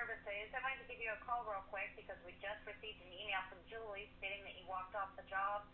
Services. I wanted to give you a call real quick because we just received an email from Julie stating that you walked off the job